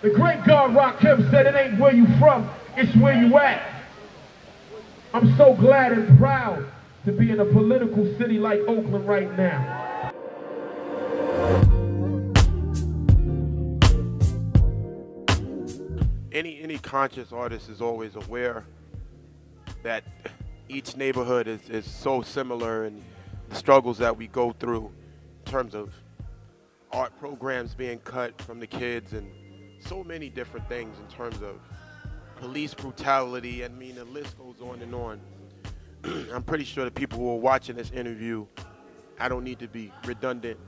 The great God Rakim said it ain't where you from, it's where you at. I'm so glad and proud to be in a political city like Oakland right now. Any any conscious artist is always aware that each neighborhood is, is so similar and the struggles that we go through in terms of art programs being cut from the kids and so many different things in terms of police brutality. I mean, the list goes on and on. I'm pretty sure the people who are watching this interview, I don't need to be redundant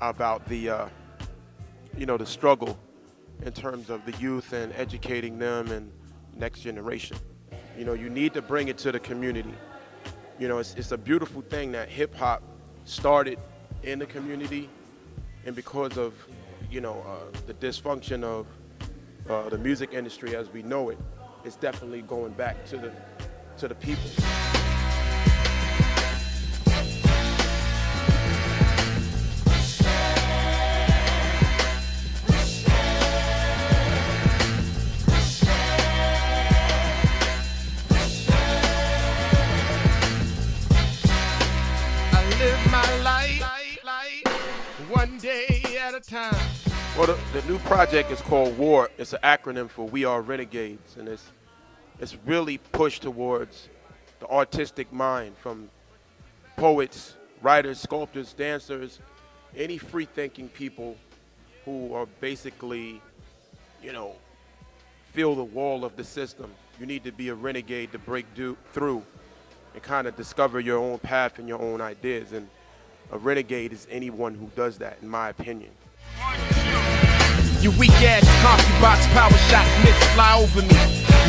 about the, uh, you know, the struggle in terms of the youth and educating them and next generation. You know, you need to bring it to the community. You know, it's, it's a beautiful thing that hip hop started in the community, and because of, you know, uh, the dysfunction of uh, the music industry as we know it's definitely going back to the to the people. Time. Well, the, the new project is called WAR. It's an acronym for We Are Renegades, and it's it's really pushed towards the artistic mind from poets, writers, sculptors, dancers, any free-thinking people who are basically, you know, feel the wall of the system. You need to be a renegade to break do, through and kind of discover your own path and your own ideas. And a renegade is anyone who does that, in my opinion. You weak ass coffee box power shots miss fly over me.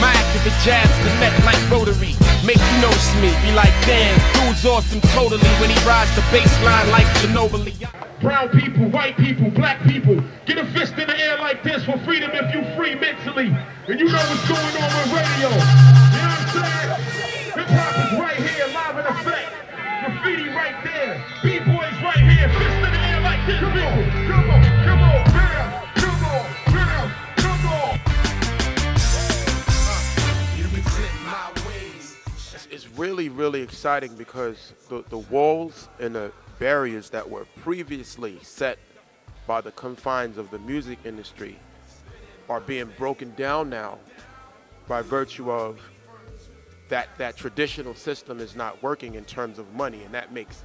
My activate jabs connect like rotary. Make you notice me, be like, damn, dude's awesome totally when he rides the baseline like Ginobili. Brown people, white people, black people, get a fist in the air like this for freedom if you free mentally. And you know what's going on with radio. You know what I'm saying? Hip hop is right here, live in effect. Graffiti right there. B-boys right here, fist in the air like this. Come on, really, really exciting because the, the walls and the barriers that were previously set by the confines of the music industry are being broken down now by virtue of that that traditional system is not working in terms of money and that makes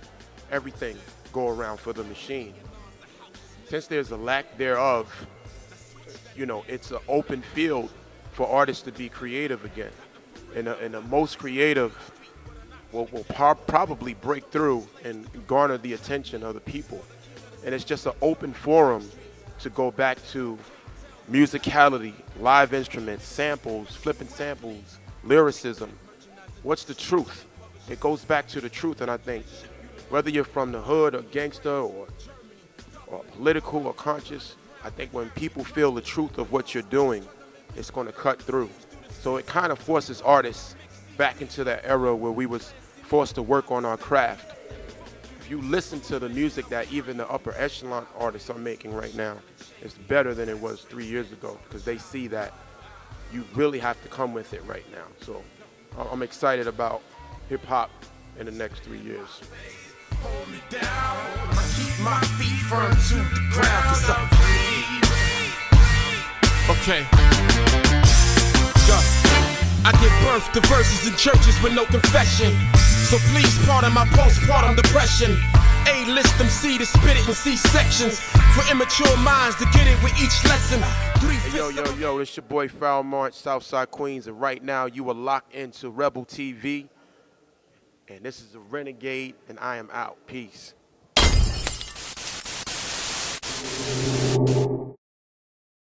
everything go around for the machine. Since there's a lack thereof you know it's an open field for artists to be creative again. And uh, and the most creative will, will probably break through and garner the attention of the people and it's just an open forum to go back to musicality live instruments samples flipping samples lyricism what's the truth? It goes back to the truth, and I think whether you're from the hood or gangster or, or political or conscious, I think when people feel the truth of what you're doing, it's going to cut through. So it kind of forces artists back into that era where we was forced to work on our craft. If you listen to the music that even the upper echelon artists are making right now, it's better than it was three years ago because they see that you really have to come with it right now. So I- I'm excited about hip hop in the next three years. Hold me down. I keep my feet firm to the ground. 'cause I- Okay. Yeah. I give birth to verses in churches with no confession. So please pardon my postpartum depression. A list them see to spit it in C sections. For immature minds to get it with each lesson. Three Hey, yo, yo, yo, this your boy Pharoahe Monch, Southside Queens, and right now you are locked into Rebel TV. And this is a Renegade, and I am out. Peace.